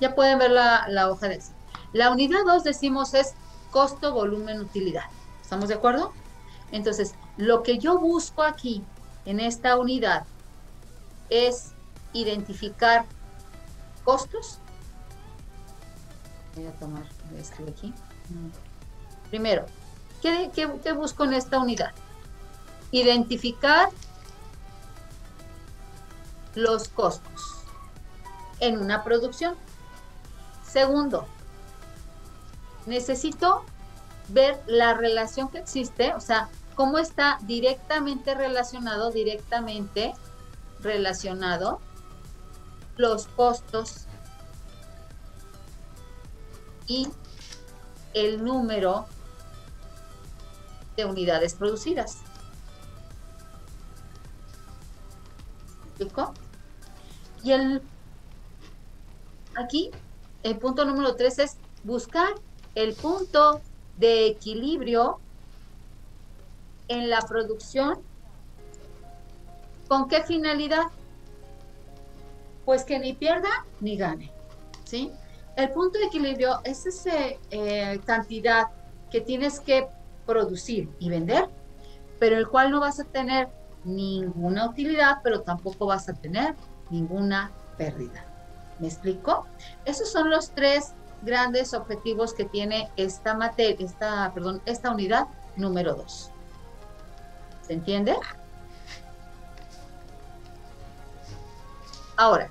Ya pueden ver la, la hoja de Excel. La unidad 2 decimos es costo, volumen, utilidad. ¿Estamos de acuerdo? Entonces, lo que yo busco aquí en esta unidad es identificar costos. Voy a tomar este de aquí. Primero, ¿qué, qué busco en esta unidad? Identificar los costos en una producción. Segundo, necesito ver la relación que existe, o sea, cómo está directamente relacionado, directamente relacionado los costos y el número de unidades producidas. ¿Explico? Y el aquí el punto número tres es buscar el punto de equilibrio en la producción. ¿Con qué finalidad? Pues que ni pierda ni gane. ¿sí? El punto de equilibrio es esa eh, cantidad que tienes que producir y vender, pero el cual no vas a tener ninguna utilidad, pero tampoco vas a tener ninguna pérdida. ¿Me explico? Esos son los tres grandes objetivos que tiene esta materia, esta, perdón, esta unidad número 2. ¿Se entiende? Ahora,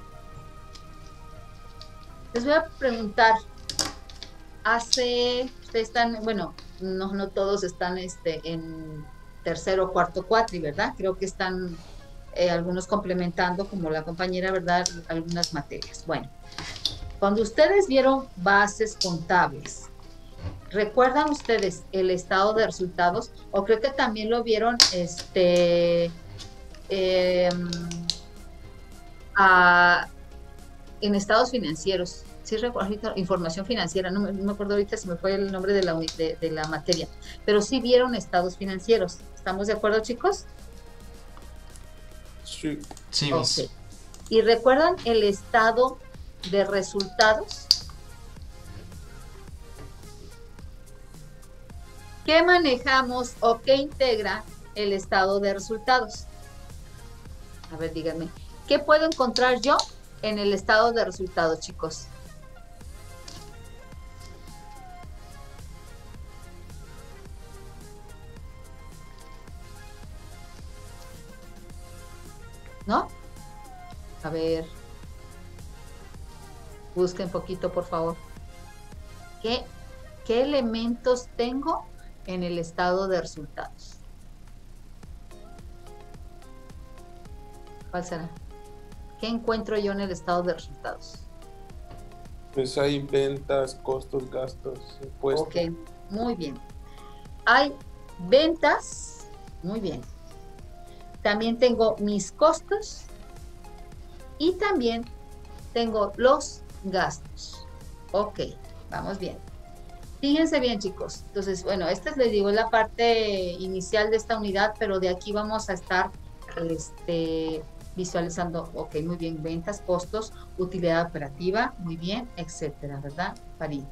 les voy a preguntar, hace, ustedes están, bueno, no, no todos están este, en tercero, cuarto, cuatro, ¿verdad? Creo que están eh, algunos complementando, como la compañera, ¿verdad? Algunas materias. Bueno, cuando ustedes vieron bases contables, ¿recuerdan ustedes el estado de resultados? O creo que también lo vieron este, em, en estados financieros. Sí, recuerdo información financiera, no me, acuerdo ahorita si me fue el nombre de la, de, de la materia, pero sí vieron estados financieros. ¿Estamos de acuerdo, chicos? Sí. Sí, ¿Y recuerdan el estado de resultados? ¿Qué manejamos o qué integra el estado de resultados? A ver, díganme, ¿qué puedo encontrar yo en el estado de resultados, chicos? ¿No? A ver, busquen poquito, por favor. ¿Qué, ¿Qué elementos tengo en el estado de resultados? ¿Cuál será? ¿Qué encuentro yo en el estado de resultados? Pues hay ventas, costos, gastos, impuestos. Ok, muy bien. Hay ventas, muy bien también tengo mis costos y también tengo los gastos. Ok, vamos bien. Fíjense bien, chicos. Entonces, bueno, esta es, les digo, la parte inicial de esta unidad, pero de aquí vamos a estar este, visualizando, ok, muy bien, ventas, costos, utilidad operativa, muy bien, etcétera, ¿verdad? París.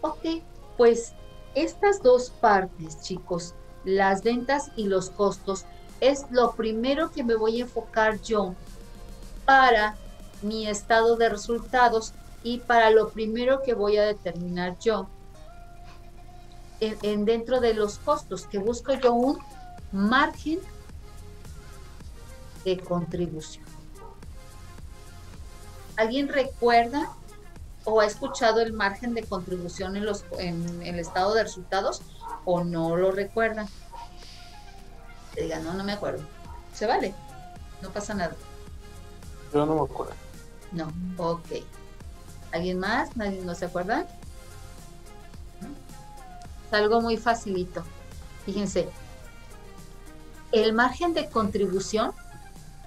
Ok, pues estas dos partes, chicos, las ventas y los costos, es lo primero que me voy a enfocar yo para mi estado de resultados y para lo primero que voy a determinar yo en, dentro de los costos, que busco yo un margen de contribución. ¿Alguien recuerda o ha escuchado el margen de contribución en, los, en el estado de resultados o no lo recuerdan? diga, no, no me acuerdo. Se vale, no pasa nada. Yo no me acuerdo. No, ok. ¿Alguien más? ¿Nadie no se acuerda? Es algo muy facilito. Fíjense, el margen de contribución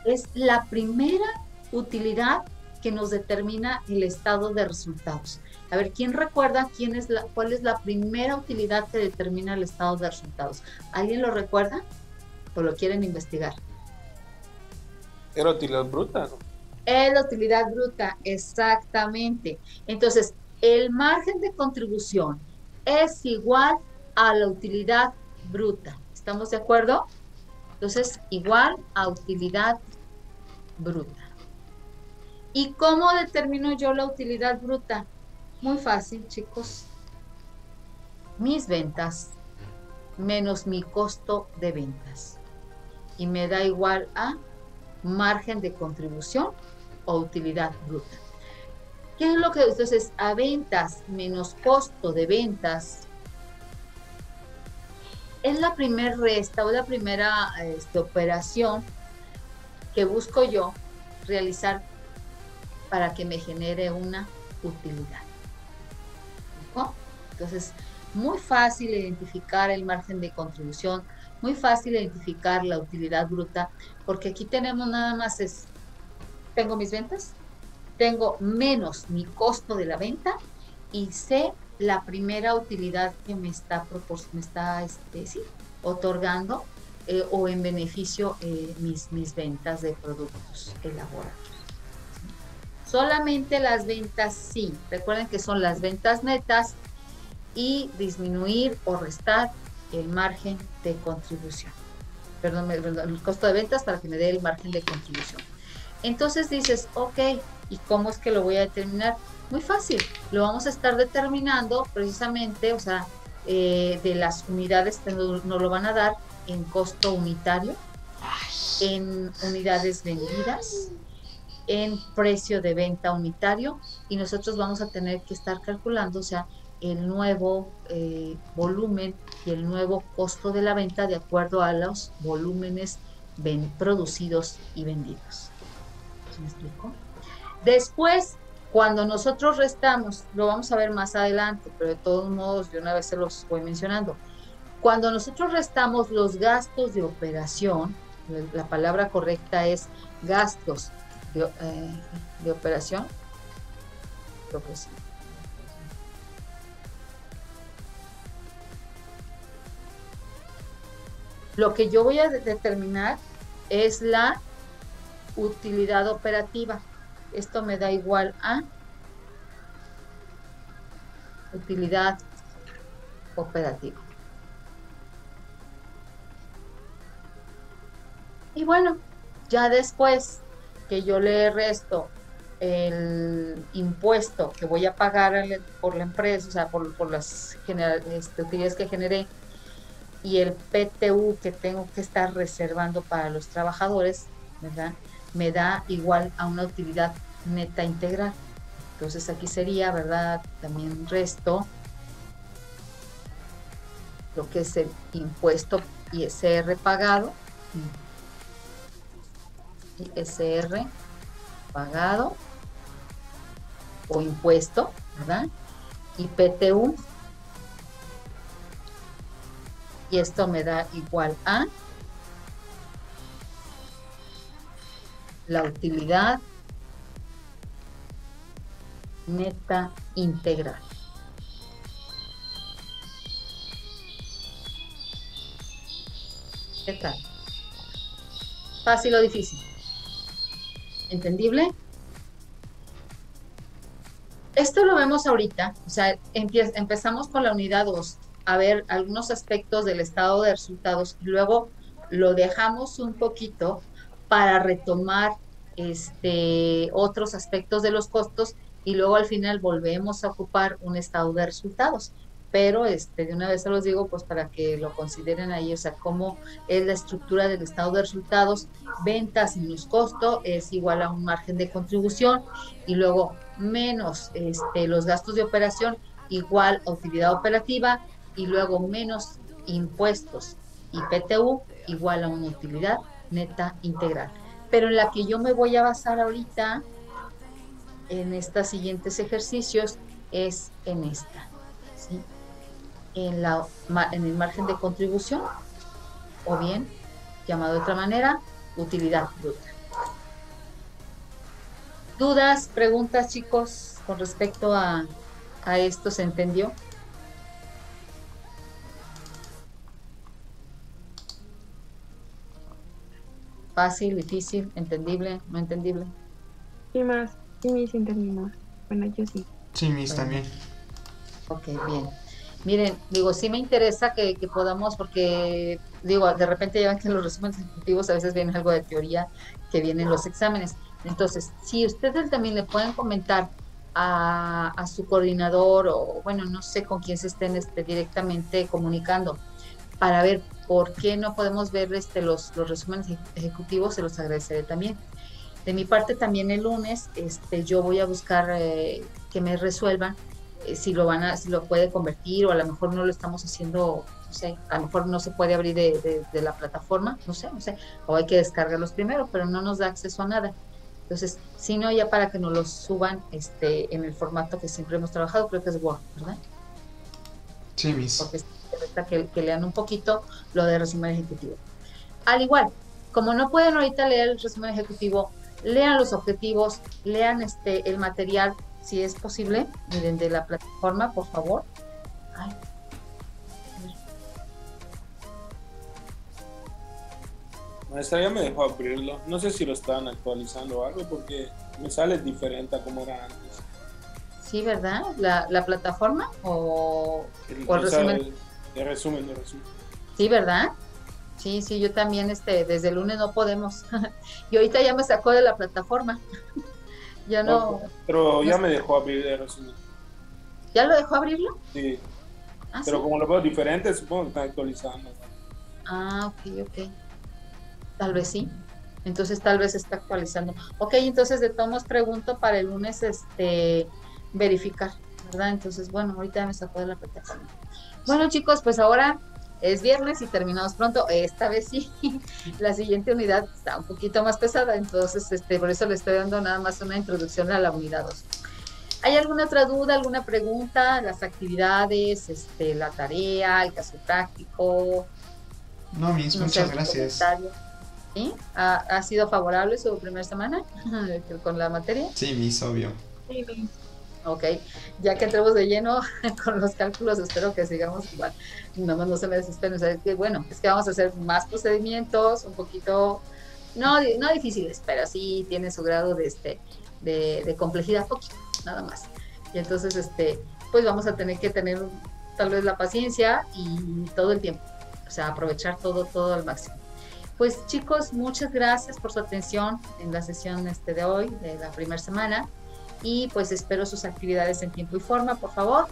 es la primera utilidad que nos determina el estado de resultados. A ver, ¿quién recuerda quién es la, cuál es la primera utilidad que determina el estado de resultados? ¿Alguien lo recuerda? O lo quieren investigar. Era utilidad bruta, ¿no? Es la utilidad bruta, exactamente. Entonces, el margen de contribución es igual a la utilidad bruta. ¿Estamos de acuerdo? Entonces, igual a utilidad bruta. ¿Y cómo determino yo la utilidad bruta? Muy fácil, chicos. Mis ventas menos mi costo de ventas. Y me da igual a margen de contribución o utilidad bruta. ¿Qué es lo que entonces a ventas menos costo de ventas? Es la primera resta o la primera este, operación que busco yo realizar para que me genere una utilidad. Entonces, muy fácil identificar el margen de contribución, muy fácil identificar la utilidad bruta, porque aquí tenemos nada más es, tengo mis ventas, tengo menos mi costo de la venta y sé la primera utilidad que me está, me está este, sí, otorgando eh, o en beneficio eh, mis, mis ventas de productos elaborados. Solamente las ventas sí. Recuerden que son las ventas netas y disminuir o restar el margen de contribución. Perdón, el costo de ventas para que me dé el margen de contribución. Entonces dices, ok, ¿y cómo es que lo voy a determinar? Muy fácil, lo vamos a estar determinando precisamente, o sea, eh, de las unidades que nos, nos lo van a dar en costo unitario, en unidades vendidas, en precio de venta unitario y nosotros vamos a tener que estar calculando, o sea, el nuevo eh, volumen y el nuevo costo de la venta de acuerdo a los volúmenes producidos y vendidos. ¿Me explico? Después, cuando nosotros restamos, lo vamos a ver más adelante, pero de todos modos, de una vez se los voy mencionando. Cuando nosotros restamos los gastos de operación, la palabra correcta es gastos de, eh, de operación, creo que sí Lo que yo voy a determinar es la utilidad operativa. Esto me da igual a utilidad operativa. Y bueno, ya después que yo le resto el impuesto que voy a pagar por la empresa, o sea, por, las este, utilidades que generé, y el PTU que tengo que estar reservando para los trabajadores, ¿verdad? Me da igual a una utilidad neta integral. Entonces aquí sería, ¿verdad? También resto lo que es el impuesto ISR pagado. ISR pagado o impuesto, ¿verdad? Y PTU y esto me da igual a la utilidad neta integral. ¿Qué tal? ¿Fácil o difícil? ¿Entendible? Esto lo vemos ahorita, o sea, empezamos con la unidad 2 a ver algunos aspectos del estado de resultados y luego lo dejamos un poquito para retomar este, otros aspectos de los costos y luego al final volvemos a ocupar un estado de resultados. Pero este, de una vez se los digo, pues para que lo consideren ahí, o sea, cómo es la estructura del estado de resultados, ventas menos costo es igual a un margen de contribución y luego menos este, los gastos de operación igual a utilidad operativa y luego menos impuestos y PTU igual a una utilidad neta integral. Pero en la que yo me voy a basar ahorita en estos siguientes ejercicios es en esta, en, la, en el margen de contribución o bien, llamado de otra manera, utilidad bruta. ¿Dudas, preguntas, chicos, con respecto a, a esto? ¿Se entendió? Fácil, difícil, entendible, no entendible. Sí, más. Sí, mis terminó. Bueno, yo sí. Sí, mis también. Ok, bien. Miren, digo, sí me interesa que, podamos, porque, digo, de repente ya ven que en los resúmenes ejecutivos a veces viene algo de teoría que vienen los exámenes. Entonces, si ustedes también le pueden comentar a, a, su coordinador o, bueno, no sé con quién se estén este, directamente comunicando para ver por qué no podemos ver este, los, los resúmenes ejecutivos, se los agradeceré también. De mi parte también el lunes este, yo voy a buscar eh, que me resuelvan eh, si lo van a, si lo puede convertir o a lo mejor no lo estamos haciendo, no sé, a lo mejor no se puede abrir de, de, la plataforma, no sé, no sé, o hay que descargarlos primero, pero no nos da acceso a nada. Entonces, si no, ya para que nos los suban este, en el formato que siempre hemos trabajado, creo que es Word, ¿verdad? Sí, mis. Porque que, que lean un poquito lo de resumen ejecutivo. Al igual, como no pueden ahorita leer el resumen ejecutivo, lean los objetivos, lean este el material, si es posible, miren de la plataforma, por favor. Maestra ya me dejó abrirlo. No sé si lo estaban actualizando o algo porque me sale diferente a como era antes. Sí, ¿verdad? ¿La, la plataforma o? El, resumen, el resumen. Sí, ¿verdad? Sí, sí, yo también este, desde el lunes no podemos. y ahorita ya me sacó de la plataforma. ya no. pero ya me dejó abrir el resumen. ¿Ya lo dejó abrirlo? Sí. Ah, pero como lo veo diferente, supongo que está actualizando. Ah, ok, ok. Tal vez sí. Entonces tal vez está actualizando. Ok, entonces de todos pregunto para el lunes este verificar, ¿verdad? Entonces, bueno, ahorita ya me sacó de la plataforma. Bueno, chicos, pues ahora es viernes y terminamos pronto. Esta vez sí, la siguiente unidad está un poquito más pesada, entonces este, por eso le estoy dando nada más una introducción a la unidad 2. ¿Hay alguna otra duda, alguna pregunta? Las actividades, este, la tarea, el caso práctico. No, mis, muchas gracias. ¿Sí? ¿Ha, sido favorable su primera semana con la materia? Sí, mis, obvio. Sí, mis. Ok, ya que entremos de lleno con los cálculos, espero que sigamos igual. Nada más no se me desesperen. O sea, que, bueno, es que vamos a hacer más procedimientos, un poquito, no, no difíciles, pero sí tiene su grado de, este, de, complejidad, poquito, nada más. Y entonces, este, pues vamos a tener que tener tal vez la paciencia y todo el tiempo. O sea, aprovechar todo, todo al máximo. Pues chicos, muchas gracias por su atención en la sesión este de hoy, de la primera semana y pues espero sus actividades en tiempo y forma, por favor.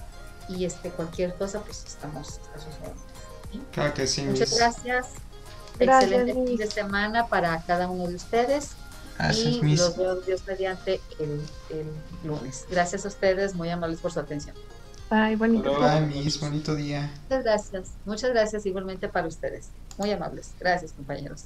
Y este cualquier cosa, pues estamos a sus órdenes. Claro que sí. Muchas gracias. Excelente fin de semana para cada uno de ustedes. y los veo Dios mediante el, lunes. Gracias a ustedes, muy amables por su atención. Bye, bonito. Miss, bonito día. Muchas gracias. Muchas gracias igualmente para ustedes. Muy amables. Gracias, compañeros.